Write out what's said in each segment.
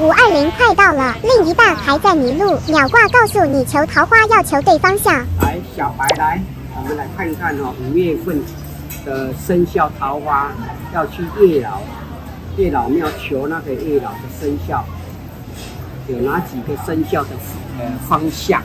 五二零快到了，另一半还在迷路。鸟卦告诉你，求桃花要求对方向。来，小白来，我们来看看哦，五月份的生肖桃花要去月老，月老庙求那个月老的生肖，有哪几个生肖的呃方向？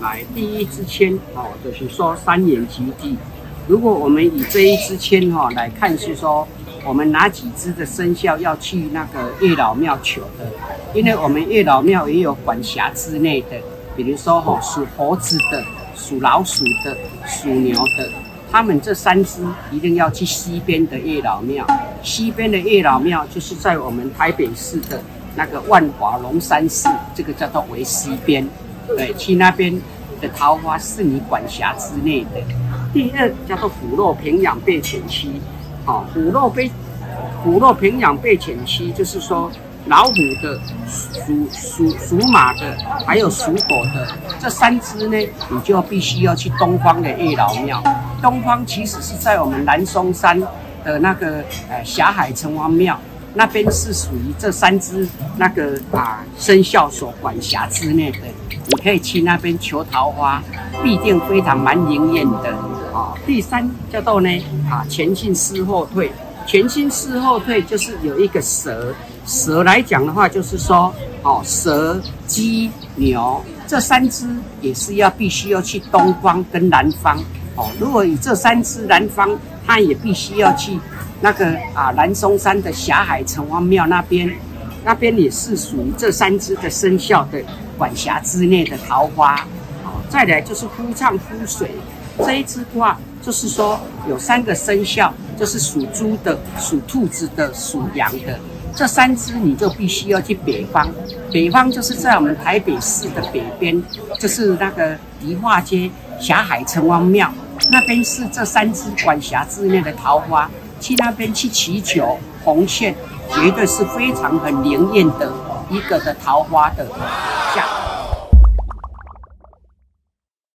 来，第一支签哦，就是说三眼吉地。如果我们以这一支签哈来看，是说我们哪几支的生肖要去那个月老庙求的？因为我们月老庙也有管辖之内的，比如说哈属猴子的、属老鼠的、属牛的，他们这三支一定要去西边的月老庙。西边的月老庙就是在我们台北市的那个万华龙山寺，这个叫做为西边。对，去那边的桃花是你管辖之内的。第二叫做虎落平阳被犬妻，好，虎落被虎落平阳被犬妻，就是说老虎的、属属属马的，还有属狗的这三只呢，你就必须要去东方的月老庙。东方其实是在我们南松山的那个呃霞海城隍庙。那边是属于这三只那个啊生肖所管辖之内的，你可以去那边求桃花，必定非常蛮灵验的啊。第三叫做呢啊前进思后退，前进思后退就是有一个蛇，蛇来讲的话就是说哦蛇鸡牛这三只也是要必须要去东方跟南方哦。如果以这三只南方，那也必须要去。那个啊，南松山的霞海城隍庙那边，那边也是属于这三支的生肖的管辖之内的桃花。好，再来就是夫唱夫水这一支卦，就是说有三个生肖，就是属猪的、属兔子的、属羊的。这三支你就必须要去北方，北方就是在我们台北市的北边，就是那个迪化街霞海城隍庙那边是这三支管辖之内的桃花。去那边去祈求红线，绝对是非常很灵验的一个的桃花的像。